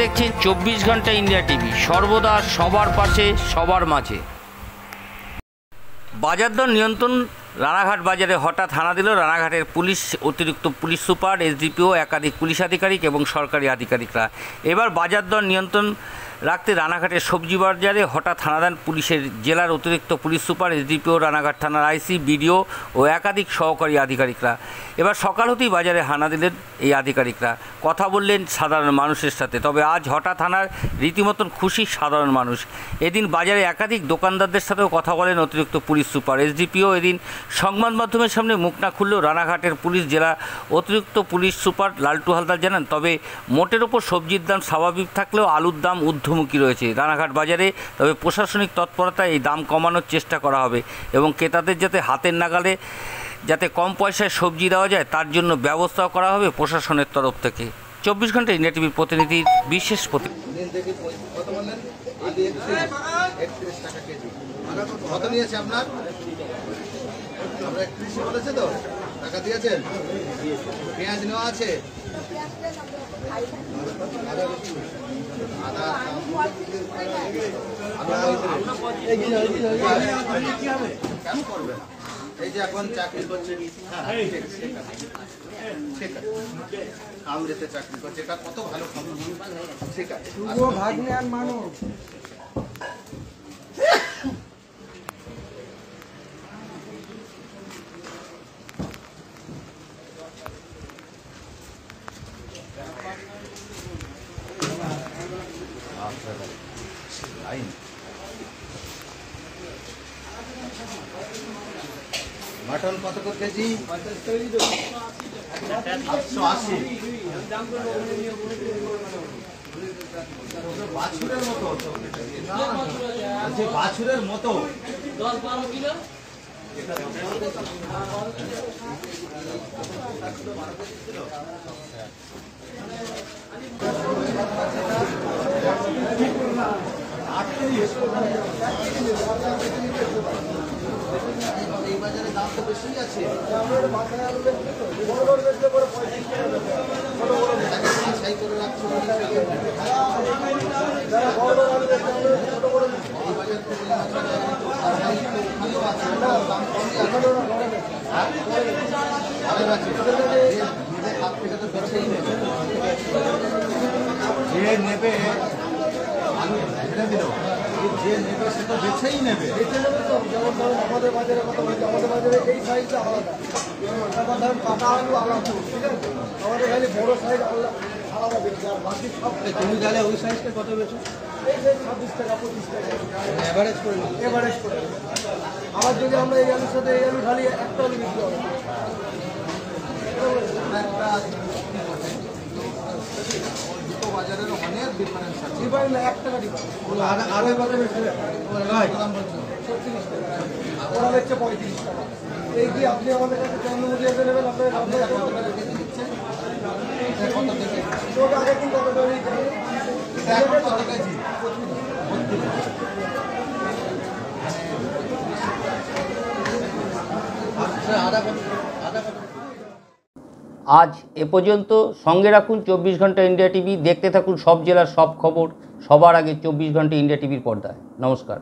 দেখছেন চব্বিশ ঘণ্টা ইন্ডিয়া টিভি। সর্বদা সবার পাশে, সবার মাঝে। বাজার দর নিয়ন্ত্রণ, রানাঘাট বাজারে হঠাৎ হানা দিল। রানাঘাটের পুলিশ, অতিরিক্ত পুলিশ সুপার, এসডিপিও, একাধিক পুলিশ আধিকারিক এবং সরকারি আধিকারিকরা। এবার বাজার দর নিয়ন্ত্রণ রাখতে রানাঘাটের সবজি বাজারে হঠাৎ হানা দেন পুলিশের জেলার অতিরিক্ত পুলিশ সুপার, এসডিপিও, রানাঘাট থানার আইসি, বিডিও ও একাধিক সহকারী আধিকারিকরা। এবার সকাল হতেই বাজারে হানা দিলেন এই আধিকারিকরা। কথা বললেন সাধারণ মানুষের সাথে, তবে আজ হঠাৎ হানার রীতিমতন খুশি সাধারণ মানুষ। এদিন বাজারে একাধিক দোকানদারদের সাথেও কথা বলেন অতিরিক্ত পুলিশ সুপার, এসডিপিও। এদিন সংবাদ মাধ্যমের সামনে মুখ না খুললেও রানাঘাটের পুলিশ জেলা অতিরিক্ত পুলিশ সুপার লালটু হালদার জানান, তবে মোটের ওপর সবজির দাম স্বাভাবিক থাকলেও আলুর দাম ঊর্ধ্বমুখী রয়েছে। রানাঘাট বাজারে তবে প্রশাসনিক তৎপরতায় এই দাম কমানোর চেষ্টা করা হবে এবং ক্রেতাদের যাতে হাতের নাগালে যাতে কম পয়সায় সবজি দেওয়া যায়, তার জন্য ব্যবস্থাও করা হবে প্রশাসনের তরফ থেকে। চব্বিশ ঘণ্টা ইন্ডিয়া টিভির প্রতিনিধির বিশেষ প্রতি নীল দেখি কত বললেন আলু একত্রিশ একত্রিশ টাকা কেজি কত নিয়েছে আপনার আমরা একত্রিশে বলেছে তো টাকা দিয়েছেন পেঁয়াজ নেওয়া আছে এই যে এখন চাকরি করছে হ্যাঁ। কামড়েতে চাকরি করছে। এটা কত ভালো খবর। ঠিক আছে। ভাগ্নে আর মানুষ। মাটন কত কেজি? আটশো আশি। বাছুরের মতো। বাছুরের মতো। এই বাজারে দাম তো বেশি আছে এটাকে বাছাই করে রাখছো এই বাজার থেকে বাছাই তো ভালো আছে দাম কমই আছে? ভালো আছে। যে নেবে হাত থেকে তো বেছেই নেবে যে নেবে আলু ছেড়ে দিল যে নেবে সে তো বেছেই নেবে। তো যেমন ধরুন আমাদের বাজারে কথা বলছি আমাদের বাজারে এই সাইজটা আলাদা। তারপর ধরুন কাটা আলু আলাদা ঠিক আছে? আমাদের খালি বড় সাইজ আলাদা আলাদা বেশি আর বাকি সব তুমি তাহলে ওই সাইজটা কত বেছো? এই যে ছাব্বিশ টাকা পঁচিশ টাকা। এভারেজ করে এভারেজ করে আবার যদি আমরা এই আলুর সাথে এই আলু ঢালি একটা আলু হবে। একটা বাজারের অনেক ডিফারেন্স আছে। এক টাকা আড়াই বাজার বেশি ছত্রিশ টাকা। ওরা হচ্ছে পঁয়ত্রিশ টাকা। এই কি আপনি আমাদের কাছে চন্দ্রমুখী এসে নেবেন আপনার আপনার কত করে কেজি দিচ্ছে কত কেজি ওটা আগে কিন্তু কত করে এখন কত কেজি আচ্ছা কত কত আজ এ পর্যন্ত সঙ্গে রাখুন চব্বিশ ঘণ্টা ইন্ডিয়া টিভি, দেখতে থাকুন সব জেলার সব খবর, সবার আগে চব্বিশ ঘণ্টা ইন্ডিয়া টিভির পর্দায়। নমস্কার।